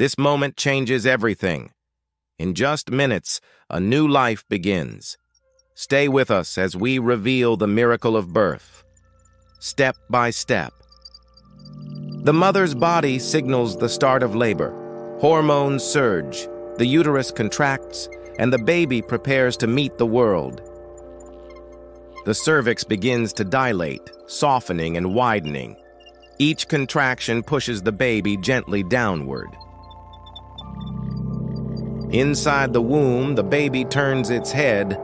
This moment changes everything. In just minutes, a new life begins. Stay with us as we reveal the miracle of birth, step by step. The mother's body signals the start of labor. Hormones surge, the uterus contracts, and the baby prepares to meet the world. The cervix begins to dilate, softening and widening. Each contraction pushes the baby gently downward. Inside the womb, the baby turns its head,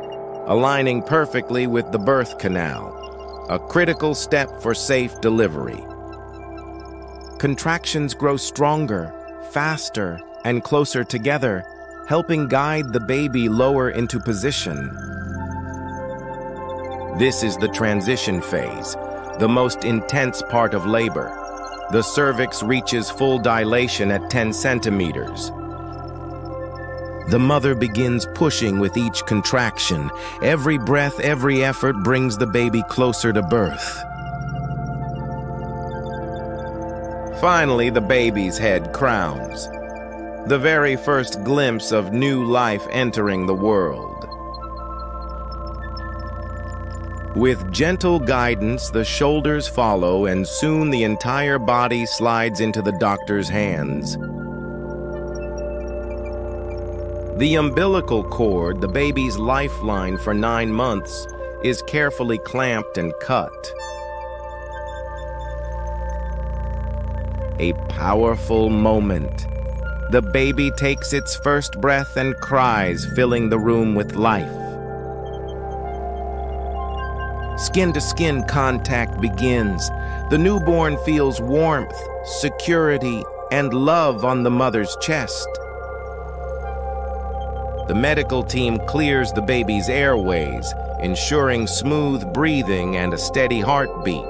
aligning perfectly with the birth canal, a critical step for safe delivery. Contractions grow stronger, faster, and closer together, helping guide the baby lower into position. This is the transition phase, the most intense part of labor. The cervix reaches full dilation at 10 centimeters. The mother begins pushing with each contraction. Every breath, every effort brings the baby closer to birth. Finally, the baby's head crowns. The very first glimpse of new life entering the world. With gentle guidance, the shoulders follow, and soon the entire body slides into the doctor's hands. The umbilical cord, the baby's lifeline for nine months, is carefully clamped and cut. A powerful moment. The baby takes its first breath and cries, filling the room with life. Skin to skin contact begins. The newborn feels warmth, security, and love on the mother's chest. The medical team clears the baby's airways, ensuring smooth breathing and a steady heartbeat.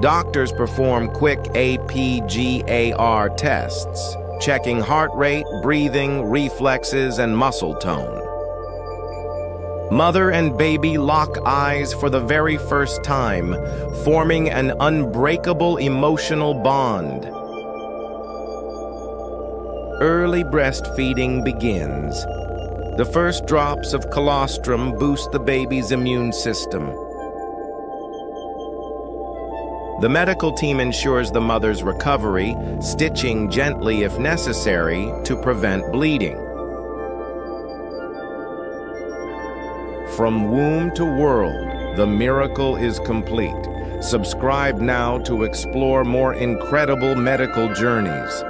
Doctors perform quick APGAR tests, checking heart rate, breathing, reflexes, and muscle tone. Mother and baby lock eyes for the very first time, forming an unbreakable emotional bond. Early breastfeeding begins. The first drops of colostrum boost the baby's immune system. The medical team ensures the mother's recovery, stitching gently if necessary to prevent bleeding. From womb to world, the miracle is complete. Subscribe now to explore more incredible medical journeys.